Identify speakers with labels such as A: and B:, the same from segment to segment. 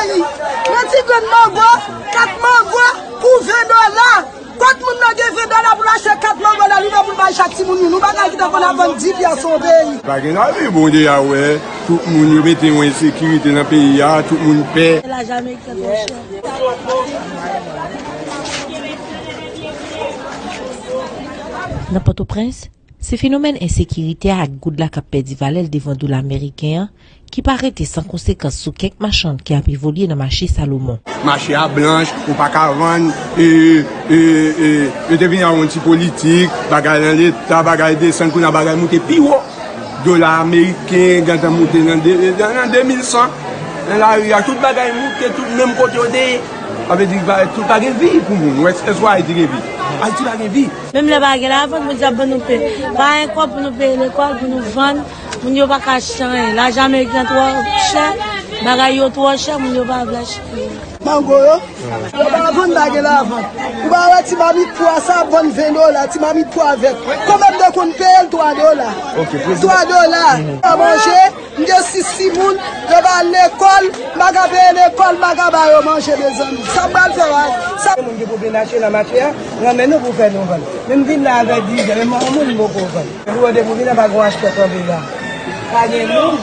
A: peyi. Men ti gwen mango, kat mango pou 20 dola. Kot moun nan gen 20 dola pou lache kat mango la li nan pou bay chak ti moun yon. Nou bagay ki nan kon avon di pi an son peyi.
B: Bagay nan vi bon de ya we, tout moun yo bete yon sekirite nan peyi ya, tout moun pe.
C: La jame ki an ton.
D: Nan Port-au-Prince, se fenomen ensekirite ak goud la kap pedi valel devan do l'Ameriken ki pa rete san konsekans sou kek machan ki ap evolye nan mache Salomon.
B: Mache a blanche, ou pa kavan, e, e, e, e devine a onti politik, bagay nan l'Etat, bagay de san kou nan bagay mouti piwo. Dola Ameriken, gantan mouti nan, nan 2100, nan la ria, tout bagay mouti, tout mèm kote ode, avè di tout bagay vi pou moun, wè eswa a di gen vi. A di bagay vi.
C: Mèm la bagay la avan, mou di aban nou pe, pa en kwa pou nou pe, en kwa pou nou van, Moun yo pa ka chan, e. la jame gen tro chan, bagay yo tro chan, moun yo pa vla chan. E.
A: Mango yo, yo pa avon bagay la avon. Ou ba wè ti mami pou asa avon 20 dola, ti mami pou avek. Komem de kon peye l 3 dola. 3 dola, a manje, mge si si moun, yo ba l ekol, maga peye l ekol, maga ba yo manje de zan. Sa mbal fè wè.
E: Moun ki pou binache la matya, ramen nou pou fè nou ven. Men vin la avè di, men moun moun pou ven. Lou wè de pou vin la bagouan chpe kon vin la. Panye moun.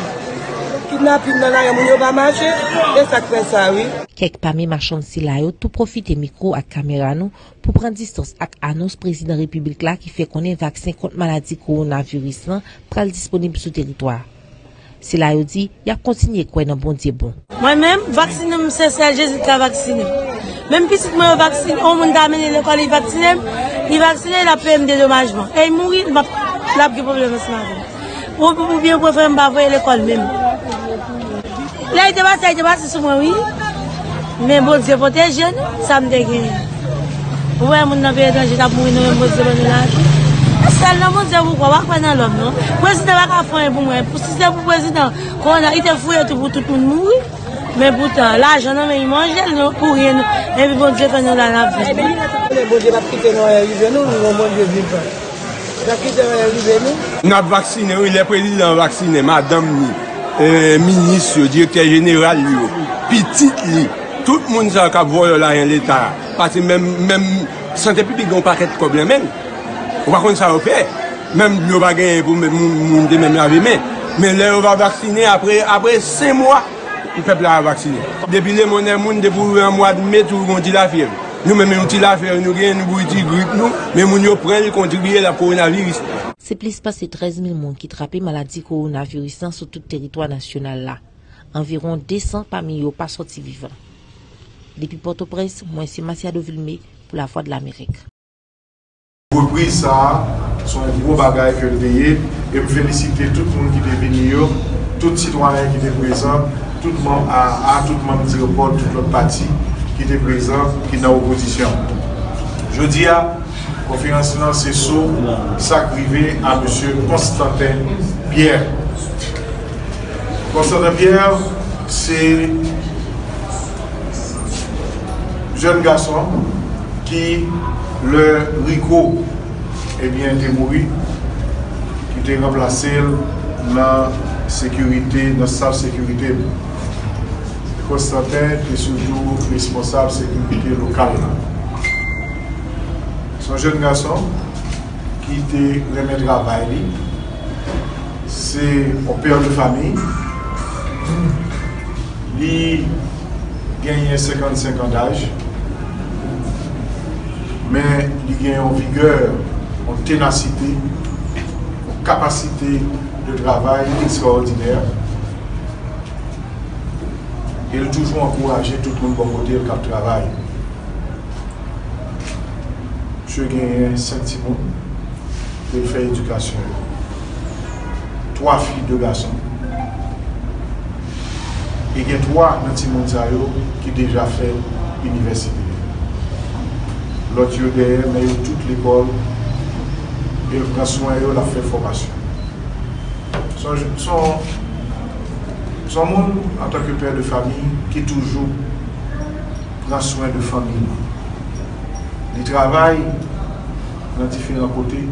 E: Kinapin nan a yon moun yo ba manche. E sakpe sa we.
D: Kek pame machan si la yo tou profite mikro ak kamera nou pou pren distans ak anons prezident republik la ki fe konen vaksin kont maladi koronavirus lan pral disponib sou teritwa. Si la yo di, yap kontinye kwen nan bon diye bon.
C: Mwen men, vaksin nan mse sel jezi ka vaksin. Men pisit mwen yo vaksin, on moun damene le kwa li vaksinem, li vaksine la pm de domajman. E yi mouri, la pge probleme seman. Ou pou pou bien pou fè mba voye l'ekol mèm. La ite bas, la ite bas sou mwen wè. Men bon se pote jen, sa mde gen. Ou wè moun nan veye danje tap mwen nou mwen bon se bon nou la. Sal nan moun zè wou kwa wak pa nan lòm nan. Prezident wak a fanyen pou mwen. Pou si se pou prezident, kon nan ite fwe yotou pou tout moun moui. Men boutan, la jan nan men yi manjel nou pou rien nou. En bi bon diye fè nou la nan
E: vise. Bon diye map kite nou yon nou, nou bon diye vin fè. Nan ki te rive nou?
B: Nan vaksine, ou le prezident vaksine, madame ni, euh, minis yo, direkter general yo, oh, pitit li, tout moun sa kap voyo la yon l'Etat. Pati mèm, sante publik yon paket problem mèm. Ou bakon sa wopè, mèm yo bagay pou moun de mèm lave mèm. Men lè ou va vaksine apre se mwa, ou pepl la vaksine. Depi lè mounè moun depou an mwa de met ou yon di la fievre. Nou men men nou ti la fer nou gen, nou bou iti grip nou, men moun yo pren li kontribiye la koronavirus.
D: Se plis pase 13 000 moun ki trape maladi koronavirus nan sou tout teritwa nasyonal la. Environ 200 pami yo pa soti vivan. Depi Port-au-Prince, mwen se Masiado Vilme pou la Voix de l'Amerik.
F: Reprise sa, son gro bagay ke lveye, e m felicite tout moun ki te veni yo, tout sitwanyen ki te prezant, tout moun a, a, tout moun di report, tout lop pati. Qui était présent, qui est dans l'opposition. Je dis à conférence là, c'est saut, ça privé à M. Constantin Pierre. Constantin Pierre, c'est jeune garçon qui, le Rico, eh bien, était mort, qui était remplacé dans la sécurité, dans sa sécurité. Constantin est surtout responsable de sécurité locale. C'est un jeune garçon qui était remis travail. C'est un père de famille. Il gagne 55 ans d'âge mais il a une vigueur, une ténacité, une capacité de travail extraordinaire. el toujou ankouraje tout moun bon kote el kap travay. Mse genye 5 ti moun, el fè edukasyon. 3 fi, 2 gason. E gen 3 nan ti moun zayo ki deja fè universite. Lot yo deye, men yo tout l'ekol, el prasyon yo la fè formasyon. Son, son son monde, en tant que père de famille, qui toujours prend soin de famille. Il travaille dans différents côtés.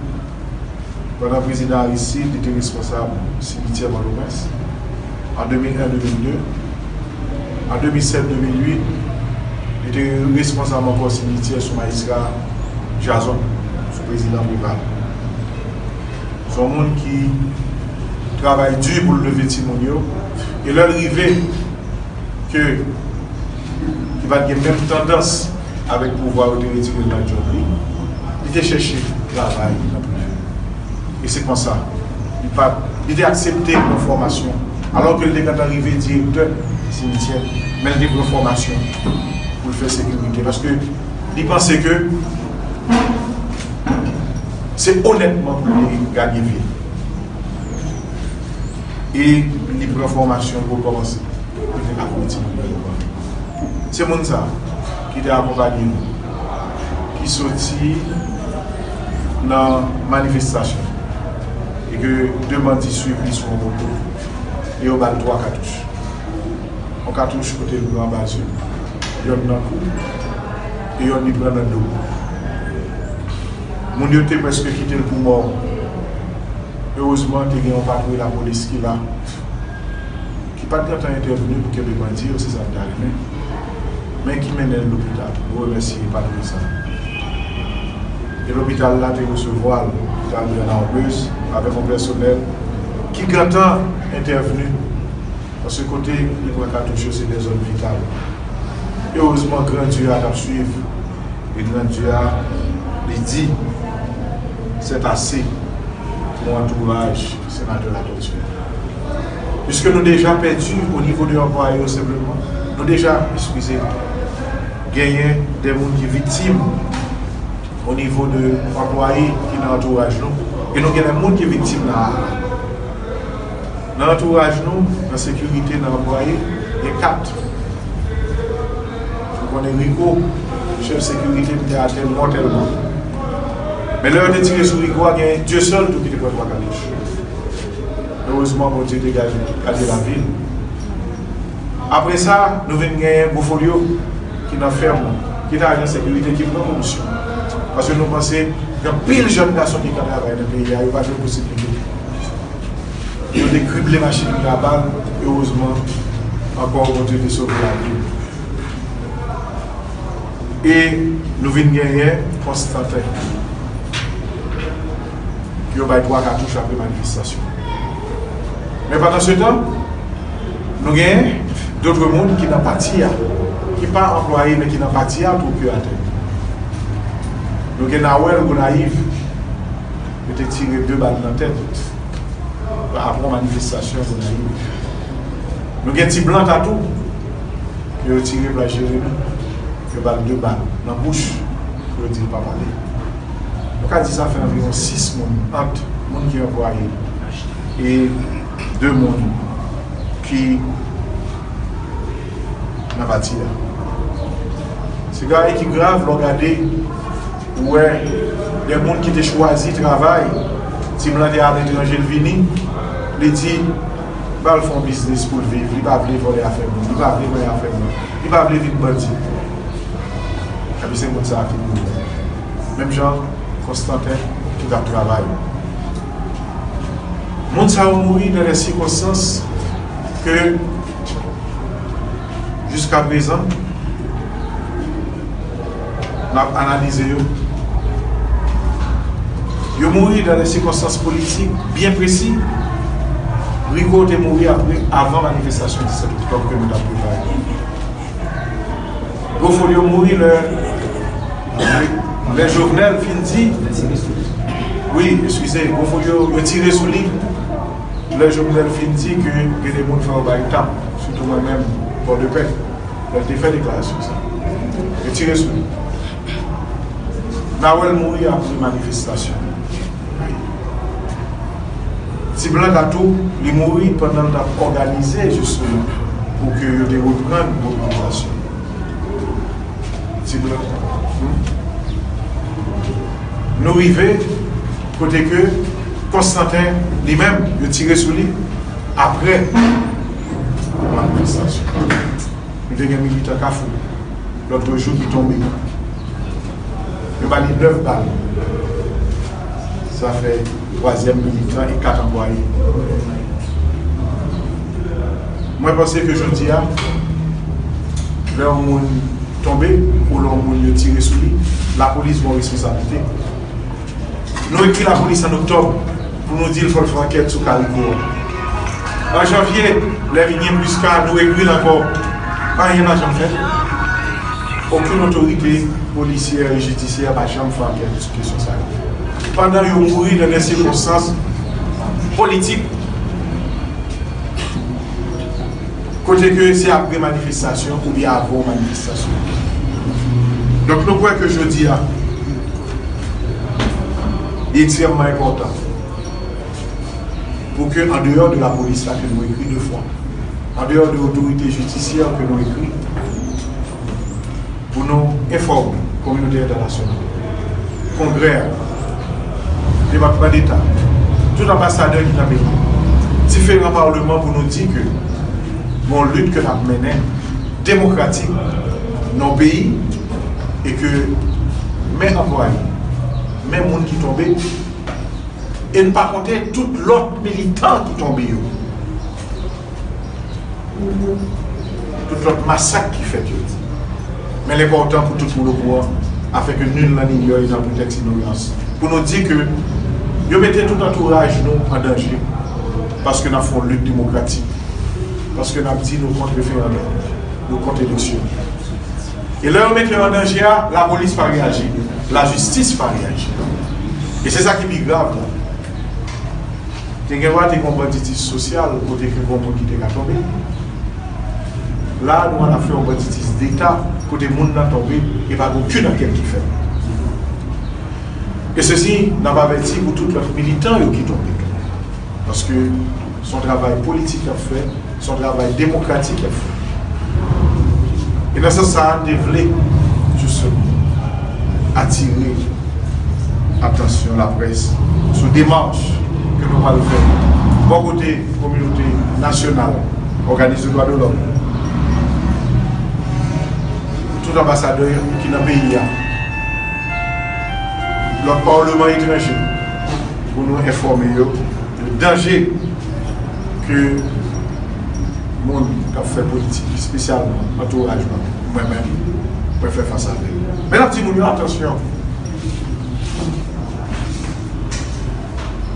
F: Pendant le président Aristide, il était responsable du cimetière Malomès en 2001-2002. en 2007-2008, était responsable encore cimetière sous magistrat Jason, sous président rival. C'est un monde qui travaille dur pour lever Timonio. Et leur arrivé que qui va avoir même tendance avec le pouvoir de retirer le job, il était cherché travail le. Et c'est comme ça. Il, était accepté une formation. Alors que le est arrivé directeur cimetière, mais il une formation pour faire sécurité. Parce que il pensait que c'est honnêtement pour les gagner vie. Et li pre formasyon pou komanse. Mwen ak mwen ti mwen. Se moun sa, ki te akompany nou, ki soti nan manifestasyon, e ke deman ti suiv li sou moun tou, e yo bal 3 katouche. An katouche kote yon an bal sou, yon nan kou, e yon ni pre nan dou. Moun yo te preske kite l pou mor. Eozman te gen yon patrouye la polis ki la de temps intervenu pour que les bandits aussi ça arrivé mais qui mène à l'hôpital? Je remercie pas de ça. Et l'hôpital là, tu recevoir l'hôpital de la avec un personnel qui grand temps intervenu. À ce côté, voit qu'à toucher c'est des zones vitales. Et heureusement, grand Dieu a suivre. Et grand Dieu a dit, c'est assez pour entourage sénateur la torture. Puisque nous déjà perdu au niveau de l'employé simplement, nous déjà, excusez, gagné des gens qui sont victimes au niveau de l'employé qui est dans l'entourage. Et nous avons des gens qui sont victimes là. Dans l'entourage, dans la sécurité, dans l'employé, il y a quatre. Vous connaissez Rico, chef de sécurité, qui atteint mortellement. Mais l'heure de tirer sur Rico, il y a Dieu seul qui est pour trois caniches. Heureusement, mon Dieu dégage la ville. Après ça, nous venons gagner Boufolio qui n'a ferme, qui est agent sécurité, qui prend promotion. Parce que nous pensons qu'il y a pile de jeunes garçons qui travaillent dans le pays, il n'y a pas de possibilité. Ils ont décriblé les machines de la balle, heureusement, encore on de sauver la vie. Et nous venons gagner Constantin, qui a trois cartouches après manifestation. Mais pendant ce temps, nous avons d'autres mondes qui n'ont pas tiré qui pas employé mais qui n'a pas tiré pour que atteint. Nous avons Nawel ou Naïf, qui a tiré deux balles dans la tête après la manifestation de Naïf. Nous avons petit blanc à tout, qui a tiré pour la Jérémie, qui a deux balles dans la bouche, pour ne pas parler. Donc, a dit ça fait environ six mois entre les qui ont employé et de moun ki nan bati la. Se gare ki grav lò gade, ouè, le moun ki te chwazi travay, ti mlan de ade tranje l vini, li di, bal fon bisnis pou l viv, li ba vle vole afe moun, li ba vle vole afe moun, li ba vle vin bandi. Kabise moun sa api moun. Mem jan, Konstantin, ki da travay moun. Moun sa ou mouri dans les circonstances que jusqu'à présent, on a analysé. Ils ont mouru dans des circonstances politiques bien précises. Rico est avant la manifestation de 17 octobre que nous avons préparé. Gofolio mort le, le fin dit. Oui, excusez, Gofolio a tiré sous lui. Le journal fin dit que les gens font un temps, surtout moi-même, pour de paix. Il a fait déclaration. Il a tiré sous lui. Nawel mourir après une manifestation. Si Blanc Gato, il mourit pendant organisé justement pour que il reprenne l'organisation. Si Blanc. Nous arrivons, côté que Constantin lui-même, il tiré sur lui après la manifestation. Nous avons un militaire Kafou, l'autre jour qui tombé. Je vais 9 balles. Ça fait troisième militant et quatre employés. Moi, je pense que je dis, lè yon moun tombe, ou moun yon tire sou li, la polis moun responsabilite. Nou ekri la polis an oktob, pou nou di l fòl franket sou kalikou An janvye, lè vinye mwiska nou e gwi lankon, pa yon an janvye. Okoun otorite polisye e jitise a ba jan fòl sou kesyon sa. Pandan yon mouri nan ese konsans politik, kote ke se apre manifestasyon ou bi avon manifestasyon. Donk nou kwen ke jodi a, ekstremman important. Pou ke an deyon de la polis la ke nou ekri de fwa. An deyon de otorite justisyel ke nou ekri. Pou nou informe kominote internasyon. Kongrer, debatman d'Etat, tout ambasadeur ki nan meni. Ti fe yon parlement pou nou di ke bon lutte que nous menée démocratique dans le pays et que mes employés, mes gens qui tombent, et ne pas compter tout l'autre militant qui tombent. Tout l'autre massacre qui fait. Mais l'important pour tout le monde afin que nul n'en ignore peut-être ignorance. Pour nous dire que nous mettons tout entourage nous en danger parce que nous avons une lutte démocratique. Paske nan pti nou kont referandum, nou kont eleksyon. E lè ou mèk lè an danger, la polis pa reagi, la justis pa reagi. E se sa ki bi grav la. Te gen wate kon banditis sosyal, kote kwen kon moun ki te ka tombe. La nou an a fè an banditis d'Etat, kote moun nan tombe, e pa goun kwen akèm ki fè. E se si nan ba veti pou tout lòt militant yo ki tombe. Paske son travay politik a fè, son travail démocratique est fait. Et dans ce sens, ça a développé justement attirer attention la presse sur des nous allons faire. Bon côté communauté nationale, organisée droit de l'homme, tout ambassadeur qui le pays, le Parlement étranger, pour nous informer du danger que kap fè politik, spesyalman, entourajman, mwen men, pou fè fà sa vè. Men ap ti moun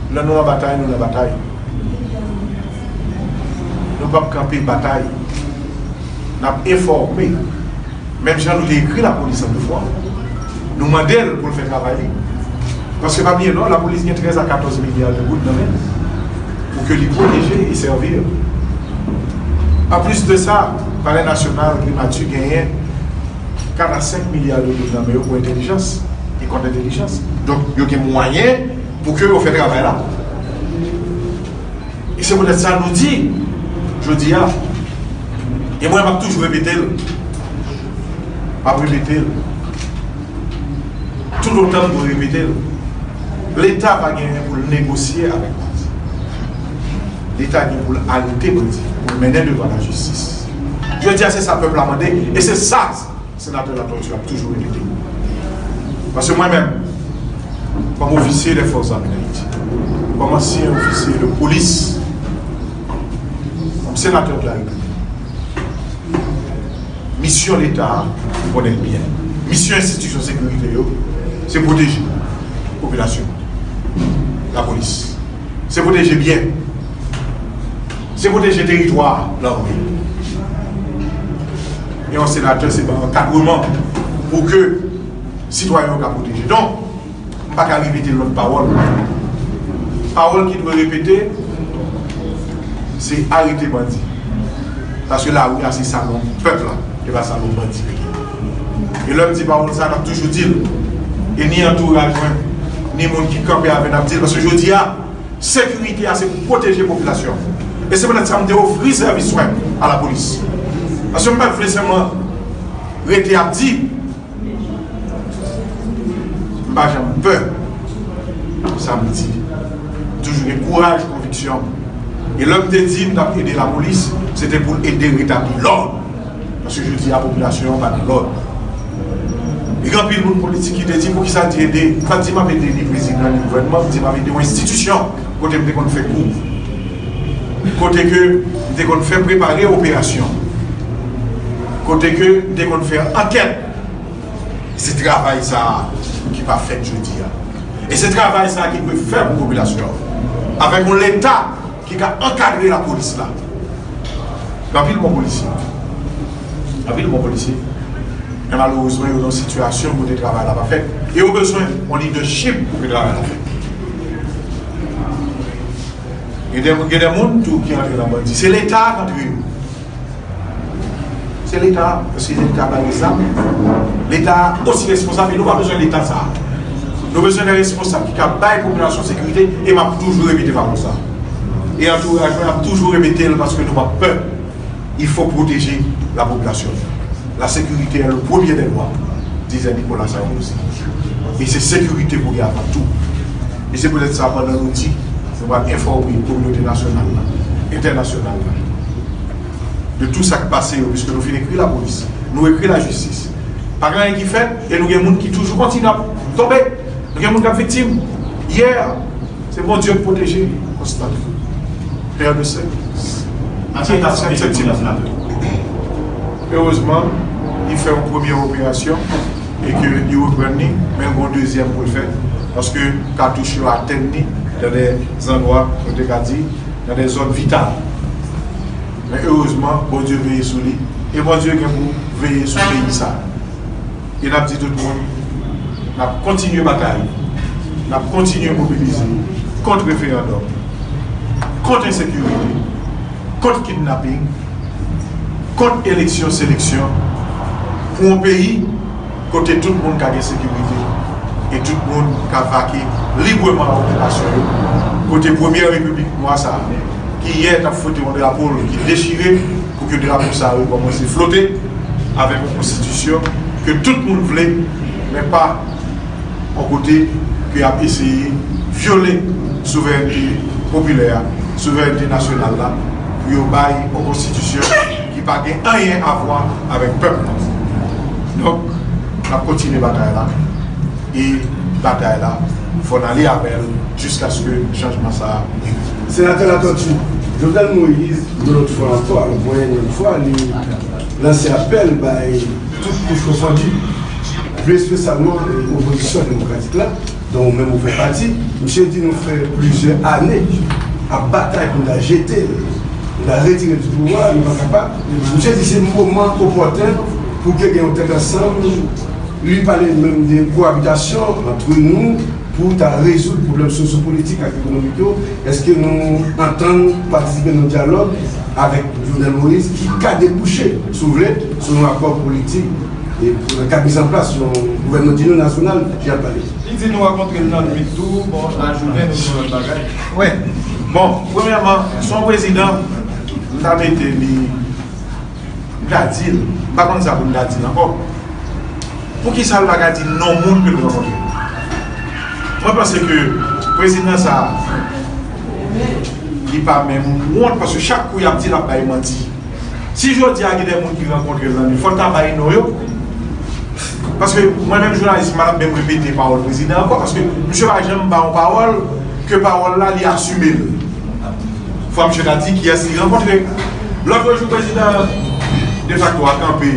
F: yo, atensyon, lè nou la batay, nou la batay. Nou pap kampi batay, nap informe, menm jan nou te ekri la polis an de fwa, nou mandel pou fè travay li. Paske pa miye non, la polis nye 13 a 14 milyard de gout nan men, pou ke li proteje y servir. En plus de ça, le palais national climatique gagné 45 milliards de dollars pour intelligence et contre intelligence. Donc, il y a des moyens pour que vous fassiez travail là. Et c'est peut-être ça nous dit, je dis, ah, et moi, je vais toujours répéter, pas répéter, tout le temps pour répéter. L'État va gagner pour négocier avec moi. L'État vient pour arrêter pour mener devant la justice. Je dis à c'est ça le peuple a demandé, et c'est ça, sénateur la torture toujours été. Parce que moi-même, comme officier des forces armées comme ancien officier de police, comme sénateur de la République, mission l'État, vous connaissez bien. Mission institution de sécurité, c'est protéger la population, la police. C'est protéger bien c'est protéger le territoire, l'armée. Et un sénateur, c'est un encadrement pour que les citoyens soient protégés. Donc, pas répéter l'autre parole. Parole qui doit répéter, c'est arrêter bandit. Parce que là, oui, c'est ça, le peuple, et pas ça, le bandit. Et l'homme dit parole, ça, a toujours dit, et ni entourage, ni monde qui campe avec nous, parce que je dis, la sécurité, c'est pour protéger la population. Et c'est pour ça je offrir service à la police. Parce que je ne peux pas seulement rester à. Pas peur. Samedi. Toujours un courage, conviction. Et l'homme de dit d'aider la police, c'était pour aider rétablir l'ordre. Parce que je dis à la population, pas de l'ordre. Il y a un de politique qui dit pour qui ça dit aider? Quand il m'a aidé président du gouvernement, il m'a aidé l'institution, quand il m'a fait côté que nous avons fait préparer l'opération. Ke, de kon fè anken, se travay sa ki pa fèt jodi ya. E se travay sa ki pou fè pou populasyon. Avèk ou l'Etat ki ka ankadre la polis la. Gavil moun polisi. Gavil moun polisi. E malouzwen yo don situasyon pou de travay la pa fèt. E ou bezwen, on li de chip pou de travay la fèt. Gede moun tou ki anke nan bandi. Se l'Etat kante yon. Se l'Etat, se l'Etat ba yon l'Etat osi responsable, nou pa bezwen l'Etat sa. Nou bezwen l'Etat responsable ki ka baye populasyon sekurite, e map toujou repite pa moun sa. E an tou rejwen ap toujou repite, paske nou pa pe, il fò proteje la populasyon. La sekurite e le premier de loi, dizen Nicolas Sarkozy. E se sekurite pou gya pa tou. E se pou lete sa pa nan outi, se mwa informi koumounote nasyonal la, internasyonal la. De tout sa ki pase yo, piske nou fin ekri la polis, nou ekri la justis. Pa gran yon ki fet, e nou gen moun ki toujou kontina tombe, nou gen moun kap viktim. Yer, se moun diyon proteje, konstant. Per de se. Ati ta se septim. Ereusement, yon fè yon premier operasyon, e ke yon pren ni, men yon deuxième pou l'fè, paske katouche yo aten ni, dan de zanwa, kote kadi, dan de zon Men heureusement, bon Dieu veye sou li. Et bon Dieu veye sou peyi sa. Et nap di tout moun, nap kontinye batay, nap kontinye mobilize, kont referendum, kont insekurite, kont kidnapping, kont eleksyon-seleksyon, pou moun peyi, kote tout moun kage sekurite, et tout moun kavake libreman an operasyon, kote Premier Republik Mwasa, qui hier a foutu un drapeau qui déchiré pour que le drapeau ça commence à flotter avec une constitution que tout le monde voulait, mais pas au côté qui a essayé de violer la souveraineté populaire, la souveraineté nationale là, pour une constitution qui n'a pas rien à voir avec le peuple. Donc, on a continué la bataille là. Et la bataille là, il faut aller avec elle jusqu'à ce que le changement ça
G: Sénateur Atontu, Jovenel Moïse, de l'autre fois encore, le moyen une fois, lancé appel par toute couche confondue, plus spécialement l'opposition démocratique là, dont même vous faites partie. Monsieur dit nous fait plusieurs années à bataille pour la jeter, pour la retirer du pouvoir, nous pas capables. Monsieur dit c'est un moment opportun pour que nous tête ensemble, lui parler même de cohabitation entre nous, pour résoudre le problème sociopolitique et économique, est-ce que nous entendons participer dans le dialogue avec Jovenel Moïse qui a débouché souverain sur un accord politique et pour la mise en place sur un gouvernement d'union nationale, j'ai parlé.
F: Il dit nous rencontrer dans le tout, bon, la journée, nous le bagage. Oui. Bon, premièrement, son président, nous avons été dit, pas comme ça pour nous dire encore. Pour qui ça le bagage non monde que nous rencontrons Mwen pense ke prezident sa li pa men moun, parce chak kou yap di la bayi manti. Si jodi a gede moun ki renkontre zan, fote ta bayi nou yo. Parce mwen men jounalist man ap ben repete parol prezident anko, parce mwen a jem ba an parol, ke parol la li asume. Fwa mwen a di ki yas li renkontre. Lòk wèjou prezident de facto akampe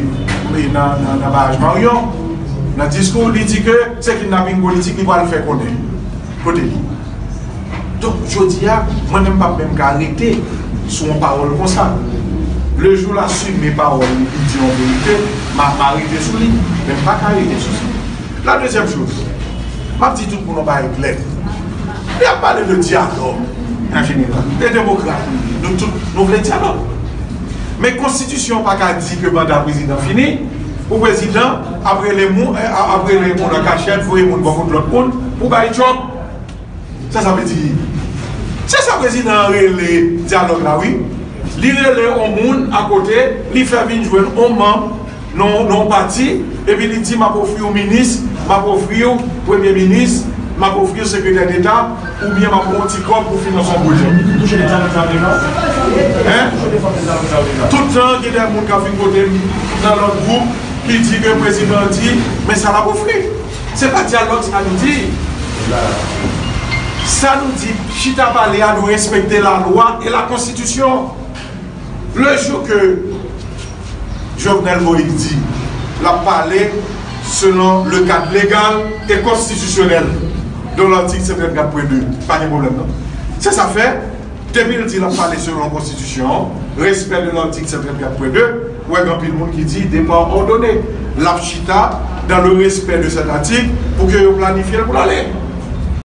F: nan barajman yon, nan diskou li di ke se kidnapping politik li wale fè konen kote li donk jodi ya mwen men pa mwen ka arete sou mwen parol kon sa le jou la su mwen parol li di yon verite mwen pa arete sou li mwen pa ka arete sou li la dezem chouz mwen ti tout pou nou ba ek lè li a pale de diyalog de demokrat nou vle diyalog men konstitusyon pa ka di ke banda prezident fini Ou prezident, apre le moun, apre le moun la kachet, fwe moun bakon klot moun, ou bayi chok. Sa sa pe di. Se sa prezident re le diyalog la wi, li re le o moun akote, li fe vin jwen oman, non pati, epi li di ma pofri ou minis, ma pofri ou premye minis, ma pofri ou sekretèr d'Etat, ou miye ma pronti kop pou finanson bouje. Touche de fin kote nan lot group, ki di gen prezident di, men sa la pou fri. Se pa diyalog sa nou di. Sa nou di, chita pale a nou respekte la loi e la konstitusyon. Le jou ke Jovenel Moïse dit, l'a parlé selon le cadre légal et constitutionnel de l'article 74.2. Pas de problème, non? C'est ça fait, 2010, il a parlé selon la Constitution, respect de l'article 74.2, y a un monde qui dit départ ordonné. L'Apchita, dans le respect de cet article, pour que vous planifiez pour l'aller.